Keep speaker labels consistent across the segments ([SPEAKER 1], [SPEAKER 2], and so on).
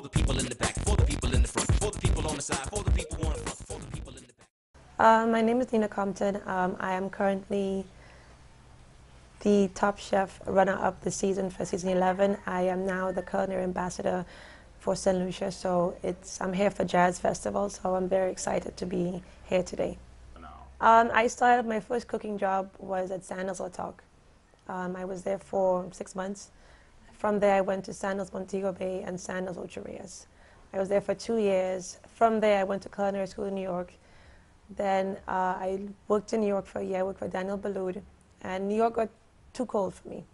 [SPEAKER 1] the people in the back, for the people in the front, for the people on the side, for the people on the front, for the people in the back.
[SPEAKER 2] Uh, my name is Nina Compton. Um, I am currently the top chef runner-up this season for season 11. I am now the culinary ambassador for St. Lucia, so it's, I'm here for Jazz Festival, so I'm very excited to be here today. Um, I started, my first cooking job was at Sandals Toc. Um, I was there for six months. From there, I went to Sandals Montego Bay and Sandals Ocho Rios. I was there for two years. From there, I went to culinary school in New York. Then uh, I worked in New York for a year. I worked for Daniel Boulud. And New York got too cold for me.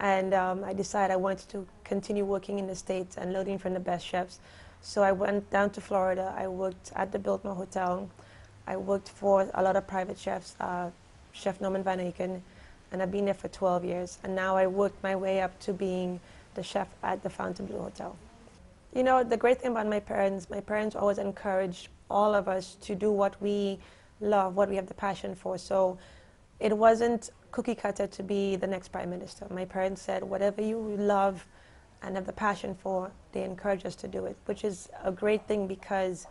[SPEAKER 2] And um, I decided I wanted to continue working in the States and learning from the best chefs. So I went down to Florida. I worked at the Biltmore Hotel. I worked for a lot of private chefs, uh, Chef Norman Van Aken, and I've been there for 12 years. And now I worked my way up to being the chef at the Fontainebleau Hotel. You know, the great thing about my parents, my parents always encouraged all of us to do what we love, what we have the passion for. So it wasn't cookie cutter to be the next prime minister. My parents said, whatever you love and have the passion for, they encourage us to do it, which is a great thing because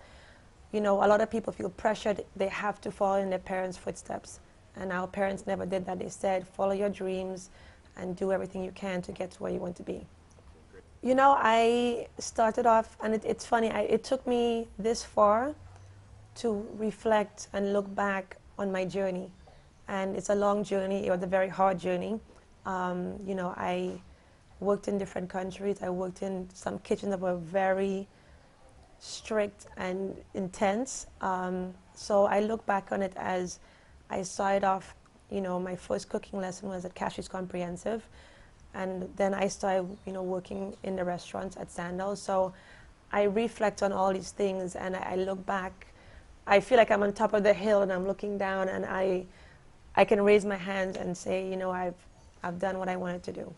[SPEAKER 2] you know, a lot of people feel pressured. They have to follow in their parents' footsteps. And our parents never did that. They said, follow your dreams and do everything you can to get to where you want to be. You know, I started off, and it, it's funny, I, it took me this far to reflect and look back on my journey. And it's a long journey, it was a very hard journey. Um, you know, I worked in different countries. I worked in some kitchens that were very strict and intense. Um, so I look back on it as I started off, you know, my first cooking lesson was at Castries Comprehensive. And then I started, you know, working in the restaurants at Sandals. So I reflect on all these things and I, I look back. I feel like I'm on top of the hill and I'm looking down and I, I can raise my hands and say, you know, I've, I've done what I wanted to do.